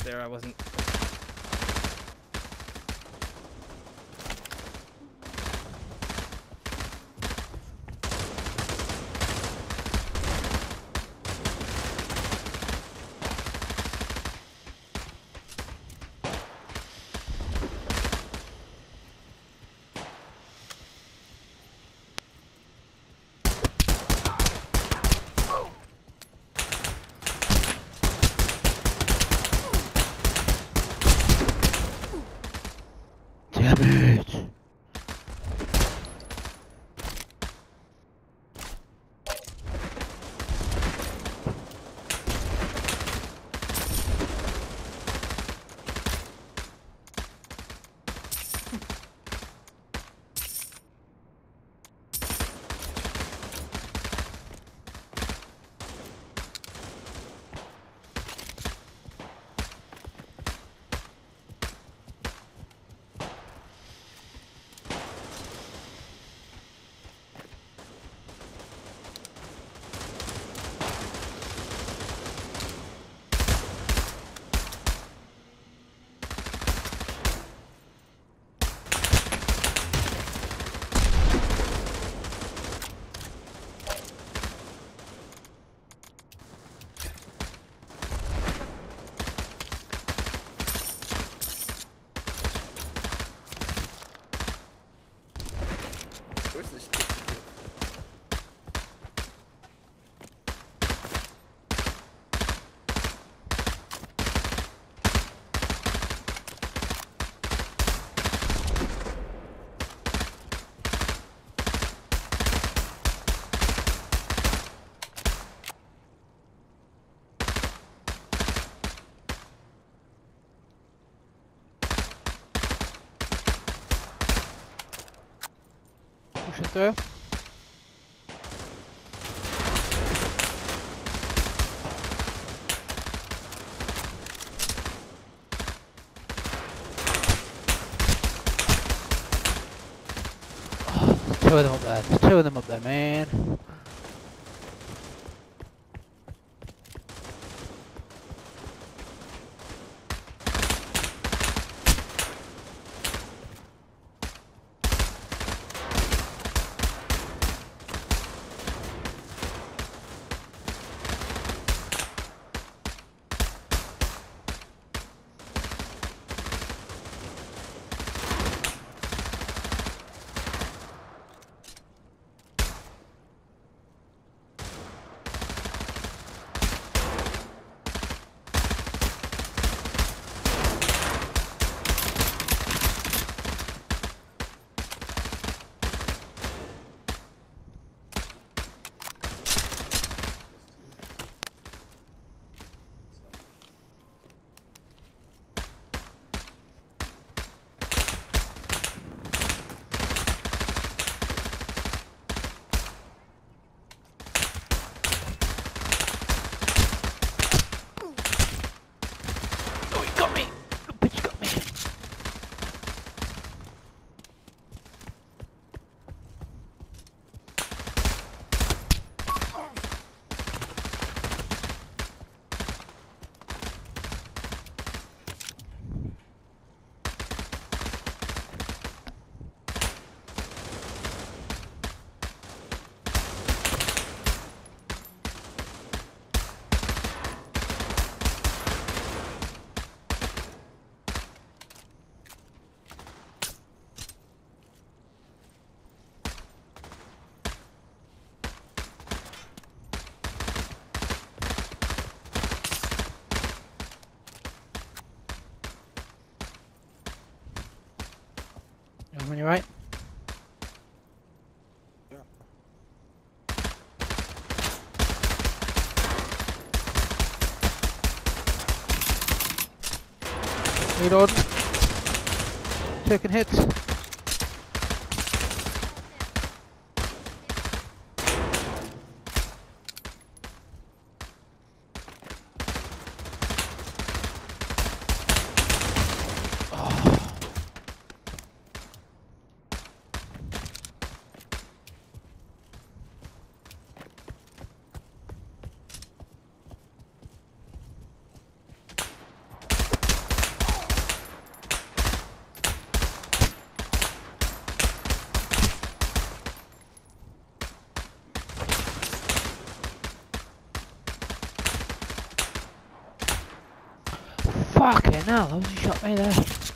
there. I wasn't There's two of them up there. There's two of them up there, man. Reload. Taking hits. Fucking hell, that was shot me there.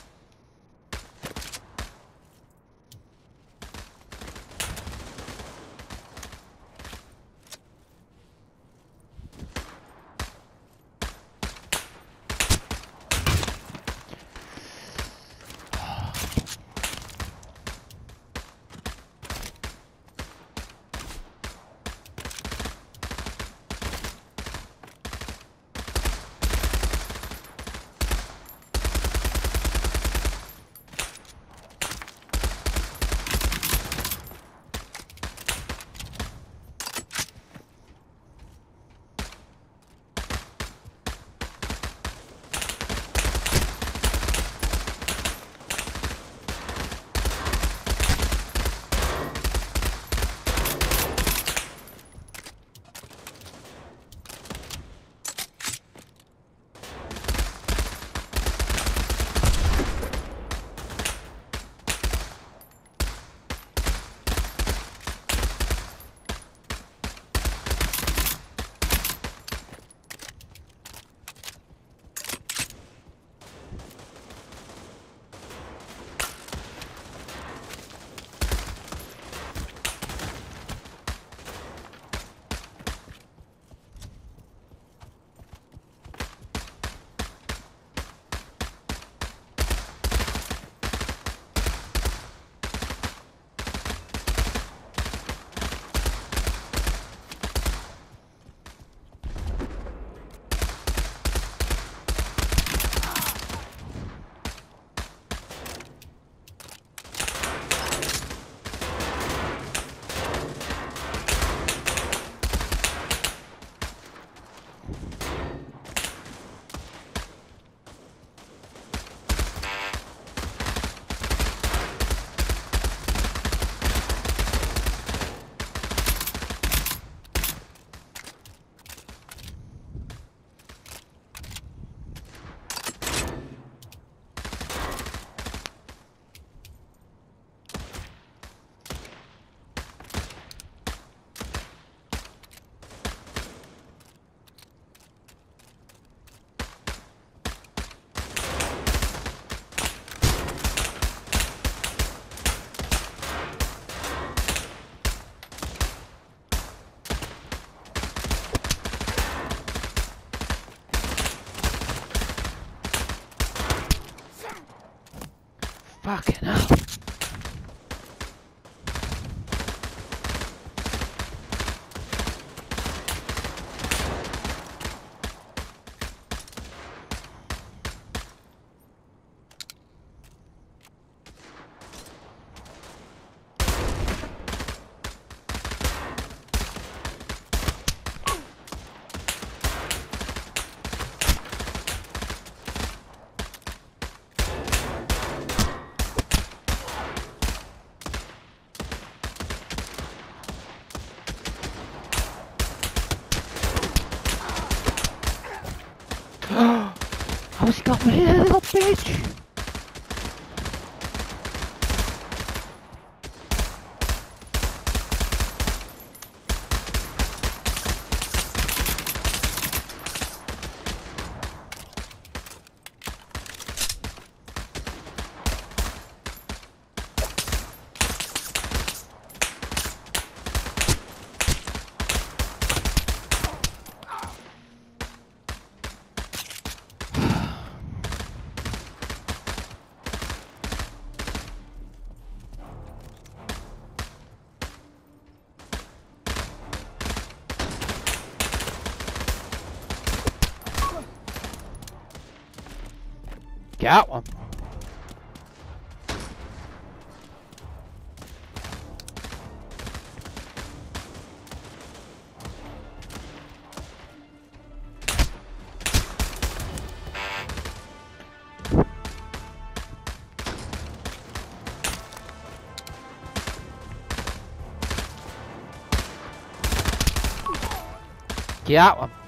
How's he got me, little bitch? Got one. Got one.